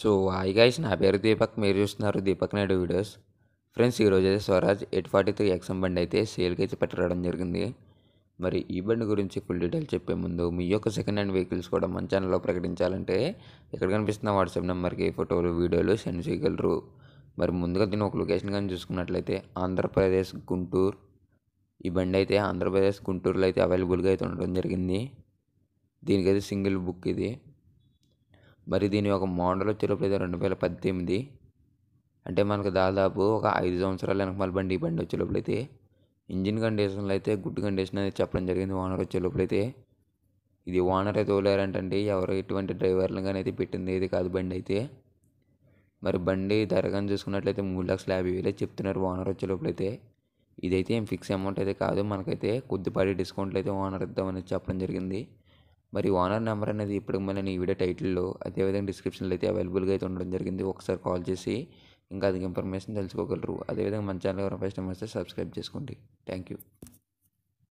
So hi guys నా పేరు దీపక్ మీరు చూస్తున్నారు దీపక్ నాయుడు వీడియోస్. ఫ్రెండ్స్ ఈరోజు అయితే Swaraj eight forty three XM బండి అయితే సేల్కి అయితే పెట్టడం జరిగింది. మరి ఈ బండి గురించి ఫుల్ డీటెయిల్ చెప్పే ముందు మీ యొక్క సెకండ్ హ్యాండ్ వెహికల్స్ కూడా మన ఛానల్లో ప్రకటించాలంటే ఇక్కడ కనిపిస్తున్న వాట్సాప్ నెంబర్కి ఫోటోలు వీడియోలు సెండ్ చేయగలరు. మరి ముందుగా దీని ఒక లొకేషన్ కానీ చూసుకున్నట్లయితే ఆంధ్రప్రదేశ్ గుంటూరు. ఈ బండి అయితే ఆంధ్రప్రదేశ్ గుంటూరులో అయితే అవైలబుల్గా అయితే ఉండడం జరిగింది. దీనికైతే సింగిల్ బుక్ ఇది. మరి దీని యొక్క మోడల్ వచ్చే అయితే రెండు వేల పద్దెనిమిది. అంటే మనకు దాదాపు ఒక ఐదు సంవత్సరాల మళ్ళీ బండి ఈ బండి వచ్చేటప్పుడు అయితే ఇంజిన్ కండిషన్లో అయితే గుడ్ కండిషన్ అనేది చెప్పడం జరిగింది ఓనర్ వచ్చేటప్పుడు అయితే. ఇది ఓనర్ అయితే తోలారంటండి ఎవరు ఎటువంటి డ్రైవర్లు కానీ అయితే పెట్టింది ఇది కాదు బండి అయితే. మరి బండి ధర కానీ చూసుకున్నట్లయితే మూడు లక్షల యాభై వేలే చెప్తున్నారు ఓనర్ వచ్చేటప్పుడు అయితే. ఇదైతే ఏం ఫిక్స్ అమౌంట్ అయితే కాదు మనకైతే కొద్దిపాటి డిస్కౌంట్లు అయితే ఓనర్ ఇద్దామని చెప్పడం జరిగింది. మరి ఓనర్ నెంబర్ అనేది ఇప్పుడు మళ్ళీ ఈ వీడియో టైటిల్లో అదేవిధంగా డిస్క్రిప్షన్లో అయితే అవైలబుల్గా అయితే ఉండడం జరిగింది. ఒకసారి కాల్ చేసి ఇంకా అధిక ఇన్ఫర్మేషన్ తెలుసుకోగలరు. అదేవిధంగా మన ఛానల్ ఎవరైనా ఫస్ట్ టైం వస్తే సబ్స్క్రైబ్ చేసుకోండి. Thank you